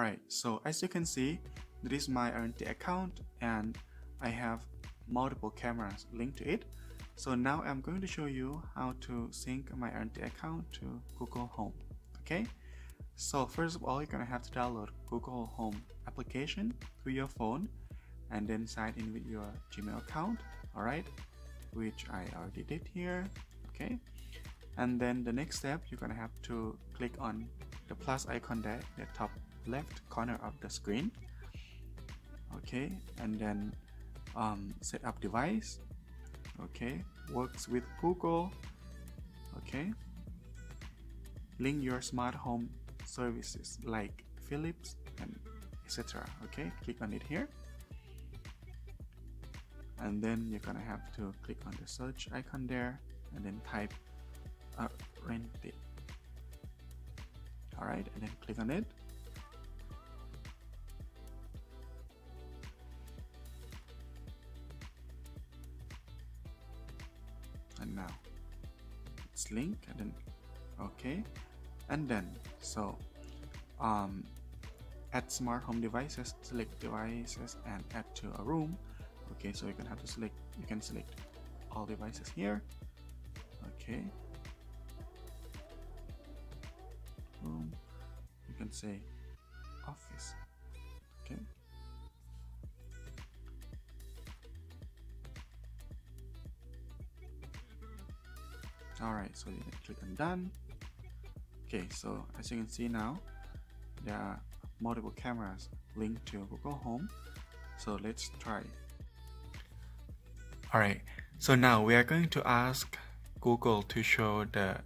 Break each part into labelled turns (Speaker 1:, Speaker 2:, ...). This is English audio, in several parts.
Speaker 1: Right, so as you can see, this is my Arenti account and I have multiple cameras linked to it. So now I'm going to show you how to sync my Arenti account to Google Home. Okay, so first of all, you're gonna have to download Google Home application to your phone and then sign in with your Gmail account. Alright, which I already did here. Okay, and then the next step, you're gonna have to click on the plus icon there, the top left corner of the screen. Okay and then um, set up device. Okay works with Google. Okay. Link your smart home services like Philips and etc okay click on it here. And then you're gonna have to click on the search icon there and then type uh, it alright and then click on it. And now it's link and then okay. And then so um add smart home devices select devices and add to a room. Okay so you can have to select you can select all devices here. Okay can say office okay Alright, so you click on done. Okay, so as you can see now, there are multiple cameras linked to Google Home. So let's try. Alright, so now we are going to ask Google to show the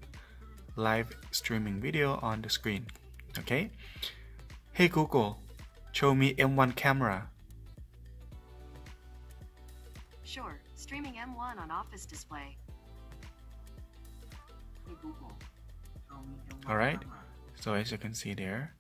Speaker 1: live streaming video on the screen. Okay? Hey Google, show me M1 camera.
Speaker 2: Sure, streaming M1 on Office display.
Speaker 1: Alright, so as you can see there,